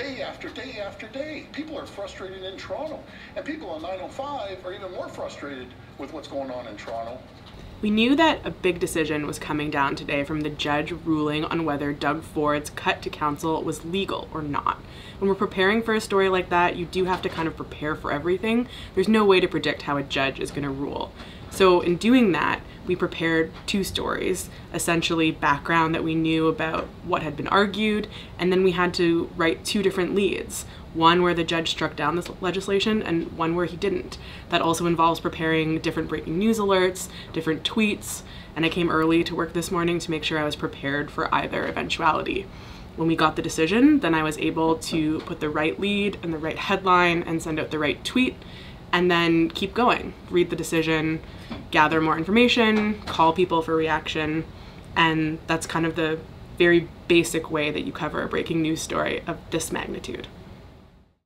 day after day after day. People are frustrated in Toronto, and people on 905 are even more frustrated with what's going on in Toronto. We knew that a big decision was coming down today from the judge ruling on whether Doug Ford's cut to council was legal or not. When we're preparing for a story like that, you do have to kind of prepare for everything. There's no way to predict how a judge is going to rule. So in doing that, we prepared two stories, essentially background that we knew about what had been argued, and then we had to write two different leads one where the judge struck down this legislation and one where he didn't. That also involves preparing different breaking news alerts, different tweets, and I came early to work this morning to make sure I was prepared for either eventuality. When we got the decision, then I was able to put the right lead and the right headline and send out the right tweet and then keep going. Read the decision, gather more information, call people for reaction, and that's kind of the very basic way that you cover a breaking news story of this magnitude.